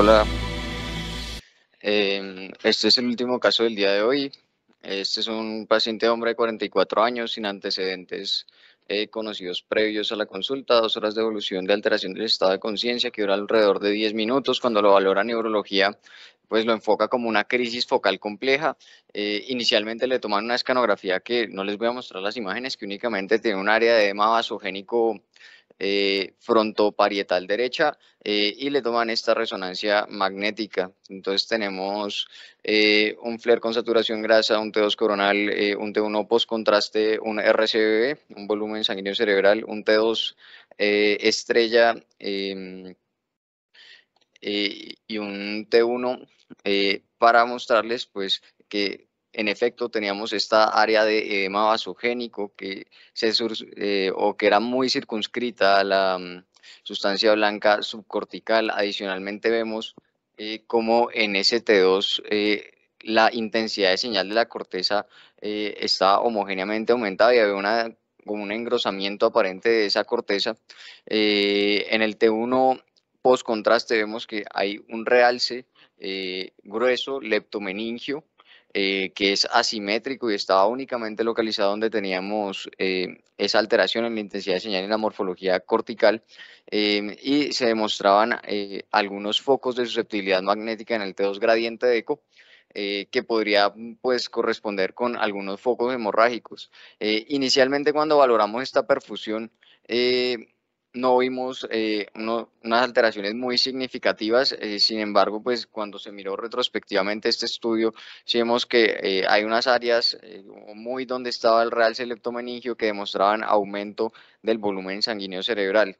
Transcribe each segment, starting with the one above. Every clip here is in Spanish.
Hola. Em, este es el último caso del día de hoy. Este es un paciente hombre de 44 años sin antecedentes eh, conocidos previos a la consulta, dos horas de evolución de alteración del estado de conciencia que dura alrededor de 10 minutos. Cuando lo valora neurología, pues lo enfoca como una crisis focal compleja. Eh, inicialmente le toman una escanografía que no les voy a mostrar las imágenes, que únicamente tiene un área de edema vasogénico eh, frontoparietal derecha eh, y le toman esta resonancia magnética. Entonces tenemos eh, un FLAIR con saturación grasa, un T2 coronal, eh, un T1 post contraste, un RCBB, un volumen sanguíneo cerebral, un T2 estrella em, y un T1 para mostrarles pues que en efecto teníamos esta área de edema vasogénico que, se, eh, o que era muy circunscrita a la mm, sustancia blanca subcortical. Adicionalmente vemos eh, como en ST2 eh, la intensidad de señal de la corteza está homogéneamente aumentada y había una, como un engrosamiento aparente de esa corteza. en el T1 post contraste vemos que hay un realce grueso leptomeningio eh, que es asimétrico y estaba únicamente localizado donde teníamos eh, esa alteración en la intensidad de señal en la morfología cortical em, y se demostraban eh, algunos focos de susceptibilidad magnética en el T2 gradiente de eco que podría pues corresponder con algunos focos hemorrágicos. inicialmente cuando valoramos esta perfusión, no vimos eh, unas alteraciones muy significativas, eh, sin embargo, pues cuando se miró retrospectivamente este estudio, sí vemos que eh, hay unas áreas muy donde estaba el real selectomeningio que demostraban aumento del volumen sanguíneo cerebral.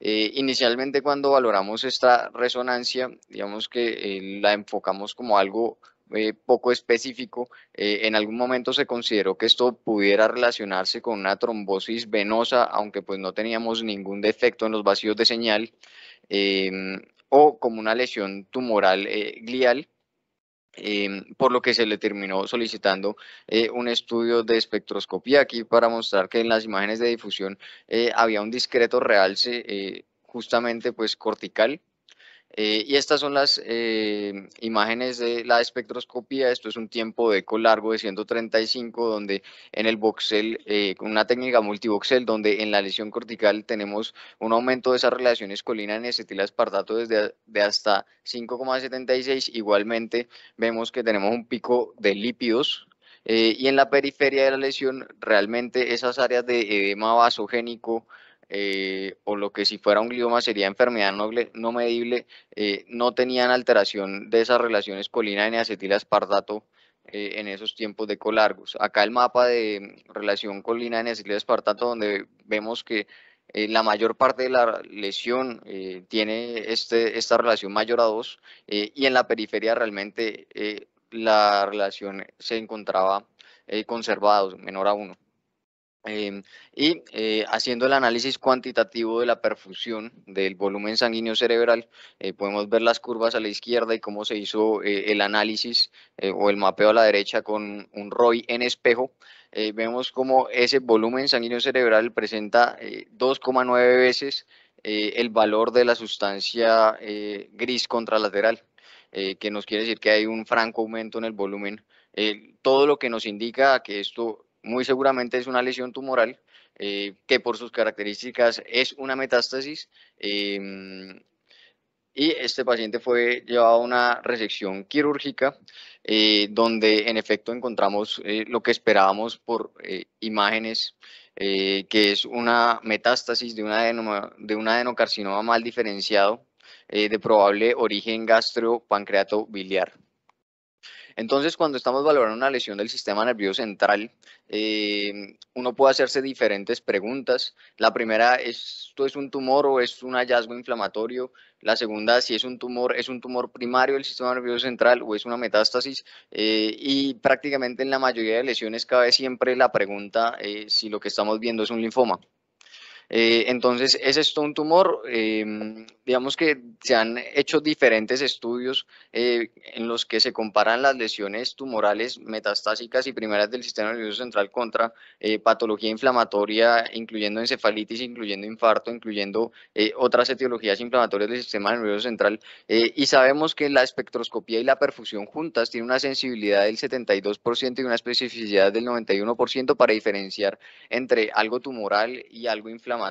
inicialmente cuando valoramos esta resonancia, digamos que la enfocamos como algo eh, poco específico, eh, en algún momento se consideró que esto pudiera relacionarse con una trombosis venosa, aunque pues no teníamos ningún defecto en los vacíos de señal, em, o como una lesión tumoral eh, glial, em, por lo que se le terminó solicitando un estudio de espectroscopía. Aquí para mostrar que en las imágenes de difusión había un discreto realce justamente pues cortical eh, y estas son las eh, imágenes de la espectroscopía. Esto es un tiempo de eco largo de 135, donde en el voxel, eh, con una técnica multivoxel, donde en la lesión cortical tenemos un aumento de esas relaciones colina en espartato desde de hasta 5,76. Igualmente vemos que tenemos un pico de lípidos y en la periferia de la lesión realmente esas áreas de edema vasogénico eh, o lo que si fuera un glioma sería enfermedad no, medible, eh, no tenían alteración de esas relaciones colina y acetilaspartato eh, en esos tiempos de colargos. Acá el mapa de relación colina y acetilaspartato donde vemos que la mayor parte de la lesión tiene este, esta relación mayor a 2 y en la periferia realmente la relación se encontraba conservada, menor a 1. Em, y eh, haciendo el análisis cuantitativo de la perfusión del volumen sanguíneo cerebral, eh, podemos ver las curvas a la izquierda y cómo se hizo eh, el análisis o el mapeo a la derecha con un ROI en espejo. vemos cómo ese volumen sanguíneo cerebral presenta 2,9 veces el valor de la sustancia gris contralateral, que nos quiere decir que hay un franco aumento en el volumen. todo lo que nos indica que esto muy seguramente es una lesión tumoral eh, que por sus características es una metástasis. Em, y este paciente fue llevado a una resección quirúrgica eh, donde en efecto encontramos eh, lo que esperábamos por imágenes, que es una metástasis de una, de un adenocarcinoma mal diferenciado de probable origen gastropancreato biliar. Entonces, cuando estamos valorando una lesión del sistema nervioso central, eh, uno puede hacerse diferentes preguntas. La primera, ¿esto es un tumor o es un hallazgo inflamatorio? La segunda, si es un tumor, ¿es un tumor primario del sistema nervioso central o es una metástasis? Eh, y prácticamente en la mayoría de lesiones cabe siempre la pregunta eh, si lo que estamos viendo es un linfoma. Eh, entonces, ¿es esto un tumor? Em, digamos que se han hecho diferentes estudios eh, en los que se comparan las lesiones tumorales metastásicas y primeras del sistema nervioso central contra eh, patología inflamatoria, incluyendo encefalitis, incluyendo infarto, incluyendo otras etiologías inflamatorias del sistema nervioso central. y sabemos que la espectroscopía y la perfusión juntas tienen una sensibilidad del 72% y una especificidad del 91% para diferenciar entre algo tumoral y algo inflamatorio.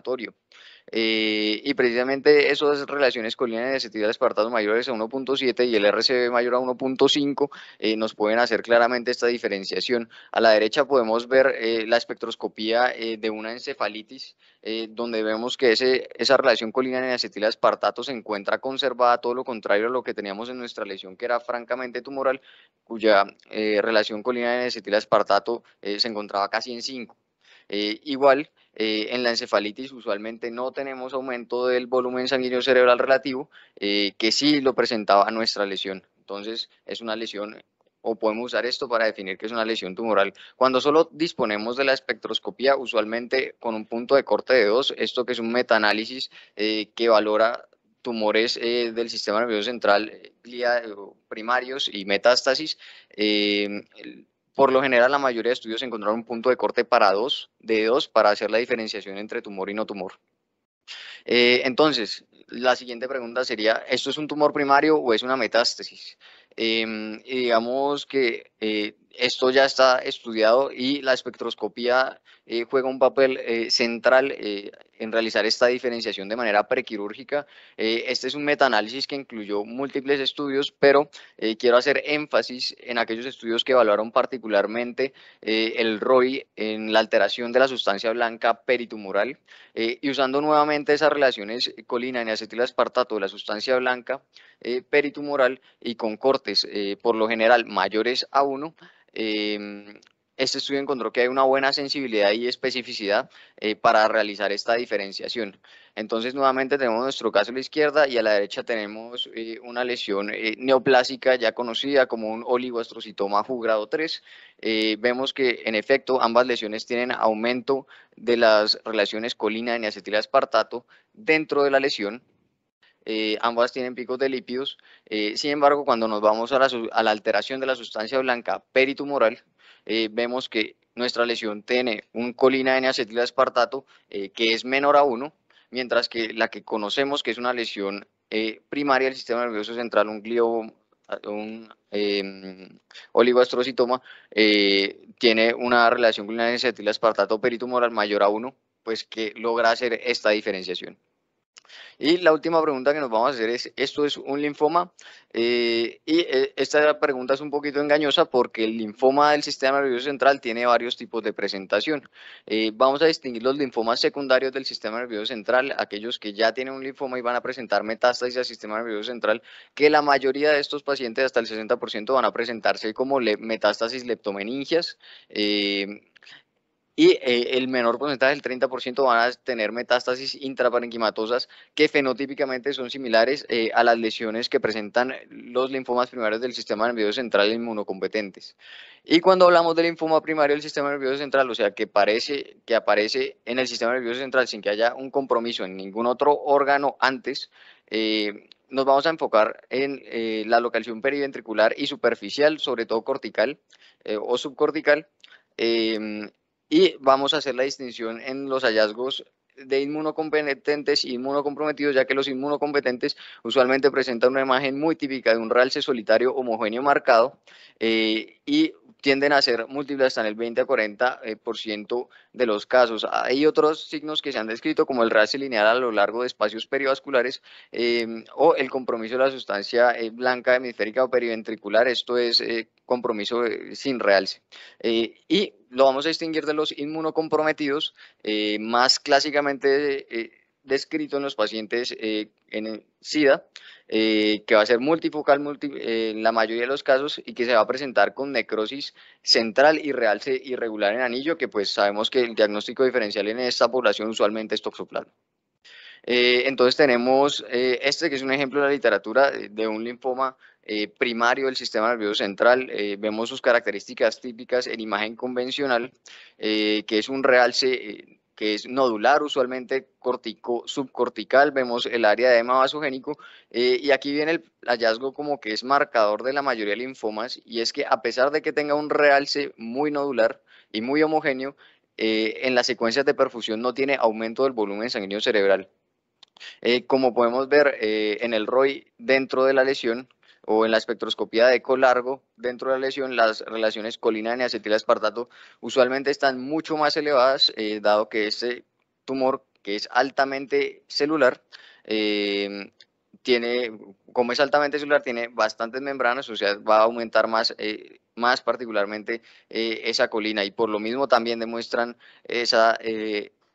Eh, y precisamente esas relaciones colinas de acetil espartato mayores a 1.7 y el RCB mayor a 1.5 eh, nos pueden hacer claramente esta diferenciación. A la derecha podemos ver eh, la espectroscopía de una encefalitis, donde vemos que ese, esa relación colina de acetil espartato se encuentra conservada, todo lo contrario a lo que teníamos en nuestra lesión, que era francamente tumoral, cuya relación colina de acetil espartato se encontraba casi en 5. igual, eh, en la encefalitis usualmente no tenemos aumento del volumen sanguíneo cerebral relativo, eh, que sí lo presentaba nuestra lesión. Entonces es una lesión o podemos usar esto para definir que es una lesión tumoral. Cuando solo disponemos de la espectroscopía, usualmente con un punto de corte de 2, esto que es un metaanálisis eh, que valora tumores del sistema nervioso central primarios y metástasis, por lo general, la mayoría de estudios encontraron un punto de corte para dos, de dos para hacer la diferenciación entre tumor y no tumor. Eh, entonces, la siguiente pregunta sería, ¿esto es un tumor primario o es una metástasis? Y digamos que eh, esto ya está estudiado y la espectroscopía eh, juega un papel eh, central eh, en realizar esta diferenciación de manera prequirúrgica. este es un metaanálisis que incluyó múltiples estudios, pero quiero hacer énfasis en aquellos estudios que evaluaron particularmente el ROI en la alteración de la sustancia blanca peritumoral y usando nuevamente esas relaciones colina y acetilaspartato de la sustancia blanca peritumoral y con cortes por lo general mayores a 1, Em, este estudio encontró que hay una buena sensibilidad y especificidad eh, para realizar esta diferenciación. Entonces, nuevamente tenemos nuestro caso a la izquierda y a la derecha tenemos eh, una lesión eh, neoplásica ya conocida como un oligoastrocitoma FU grado 3. vemos que, en efecto, ambas lesiones tienen aumento de las relaciones colina y acetil aspartato dentro de la lesión ambas tienen picos de lípidos. Sin embargo, cuando nos vamos a la, alteración de la sustancia blanca peritumoral, eh, vemos que nuestra lesión tiene un colina N-acetil-aspartato que es menor a 1, mientras que la que conocemos que es una lesión primaria del sistema nervioso central, un glio, un em, oligoastrocitoma, tiene una relación colina N-acetil-aspartato peritumoral mayor a 1, pues que logra hacer esta diferenciación. Y la última pregunta que nos vamos a hacer es, ¿esto es un linfoma? Eh, y eh, esta pregunta es un poquito engañosa porque el linfoma del sistema nervioso central tiene varios tipos de presentación. Eh, vamos a distinguir los linfomas secundarios del sistema nervioso central, aquellos que ya tienen un linfoma y van a presentar metástasis al sistema nervioso central, que la mayoría de estos pacientes, hasta el 60%, van a presentarse como metástasis leptomeningias y eh, el menor porcentaje, el 30%, van a tener metástasis intraparenquimatosas que fenotípicamente son similares eh, a las lesiones que presentan los linfomas primarios del sistema nervioso central inmunocompetentes. Y cuando hablamos del linfoma primario del sistema nervioso central, o sea, que, parece, que aparece en el sistema nervioso central sin que haya un compromiso en ningún otro órgano antes, eh, nos vamos a enfocar en la localización periventricular y superficial, sobre todo cortical o subcortical, y vamos a hacer la distinción en los hallazgos de inmunocompetentes y inmunocomprometidos, ya que los inmunocompetentes usualmente presentan una imagen muy típica de un realce solitario homogéneo marcado eh, y tienden a ser múltiples hasta en el 20 a 40% eh, por ciento de los casos. Hay otros signos que se han descrito como el realce lineal a lo largo de espacios perivasculares eh, o el compromiso de la sustancia blanca hemisférica o periventricular, esto es compromiso sin realce. y lo vamos a distinguir de los inmunocomprometidos, eh, más clásicamente eh, descrito en los pacientes eh, en SIDA, que va a ser multifocal en la mayoría de los casos y que se va a presentar con necrosis central y realce irregular en anillo, que pues sabemos que el diagnóstico diferencial en esta población usualmente es toxoplasma. entonces tenemos este que es un ejemplo de la literatura de un linfoma eh, primario del sistema nervioso central. Eh, vemos sus características típicas en imagen convencional, eh, que es un realce que es nodular, usualmente cortico, subcortical, vemos el área de edema vasogénico, eh, y aquí viene el hallazgo como que es marcador de la mayoría de linfomas, y es que a pesar de que tenga un realce muy nodular y muy homogéneo, eh, en las secuencias de perfusión no tiene aumento del volumen sanguíneo cerebral. Eh, como podemos ver en el ROI dentro de la lesión, o en la espectroscopía de eco largo dentro de la lesión, las relaciones colina y acetil-aspartato usualmente están mucho más elevadas, eh, dado que este tumor, que es altamente celular, eh, tiene, como es altamente celular, tiene bastantes membranas, o sea, va a aumentar más, eh, más particularmente esa colina y por lo mismo también demuestran esa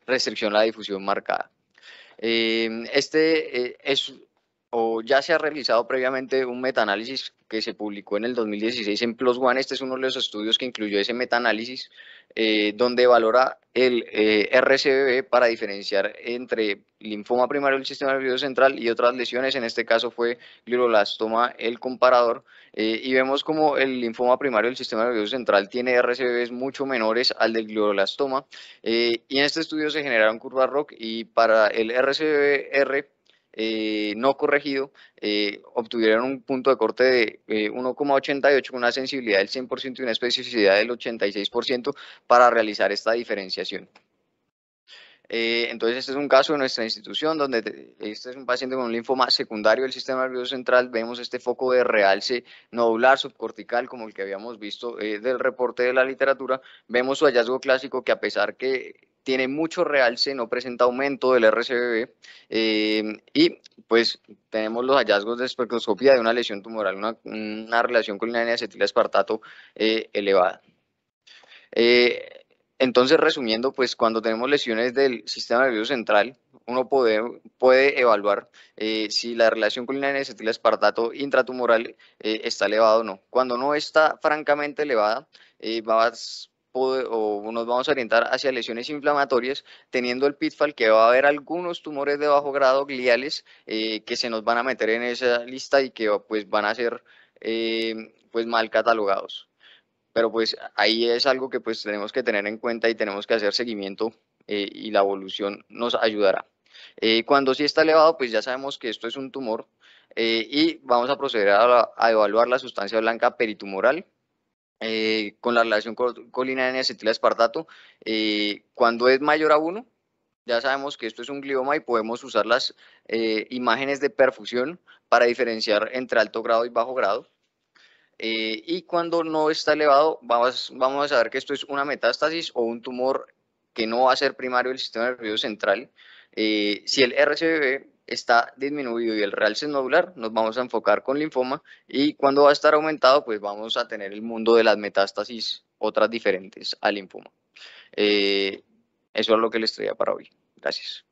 restricción a la difusión marcada. este es o ya se ha realizado previamente un metaanálisis que se publicó en el 2016 en PLOS ONE. Este es uno de los estudios que incluyó ese metaanálisis, eh, donde valora el eh, para diferenciar entre linfoma primario del sistema nervioso central y otras lesiones. En este caso fue glioblastoma el comparador. Eh, y vemos como el linfoma primario del sistema nervioso central tiene RCBBs mucho menores al del glioblastoma. y en este estudio se generaron curvas ROC y para el RCBB-R eh, no corregido, eh, obtuvieron un punto de corte de 1,88 eh, con una sensibilidad del 100% y una especificidad del 86% para realizar esta diferenciación. entonces, este es un caso de nuestra institución donde este es un paciente con un linfoma secundario del sistema nervioso central. Vemos este foco de realce nodular subcortical, como el que habíamos visto del reporte de la literatura. Vemos su hallazgo clásico que a pesar que tiene mucho realce, no presenta aumento del RCBB eh, y pues tenemos los hallazgos de espectroscopía de una lesión tumoral, una, relación con la acetil-aspartato eh, elevada. Eh, entonces, resumiendo, pues cuando tenemos lesiones del sistema nervioso central, uno puede, puede evaluar si la relación con la acetil-aspartato intratumoral está elevada o no. Cuando no está francamente elevada, va a o nos vamos a orientar hacia lesiones inflamatorias, teniendo el pitfall que va a haber algunos tumores de bajo grado gliales eh, que se nos van a meter en esa lista y que pues van a ser eh, pues mal catalogados. Pero pues ahí es algo que pues tenemos que tener en cuenta y tenemos que hacer seguimiento eh, y la evolución nos ayudará. cuando sí está elevado, pues ya sabemos que esto es un tumor y vamos a proceder a, a evaluar la sustancia blanca peritumoral eh, con la relación colina de acetil espartato. Eh, cuando es mayor a 1, ya sabemos que esto es un glioma y podemos usar las eh, imágenes de perfusión para diferenciar entre alto grado y bajo grado. y cuando no está elevado, vamos, vamos a saber que esto es una metástasis o un tumor que no va a ser primario del sistema nervioso central. si el RCBB está disminuido y el realce nodular, nos vamos a enfocar con linfoma y cuando va a estar aumentado, pues vamos a tener el mundo de las metástasis, otras diferentes al linfoma. Eh, eso es lo que les traía para hoy. Gracias.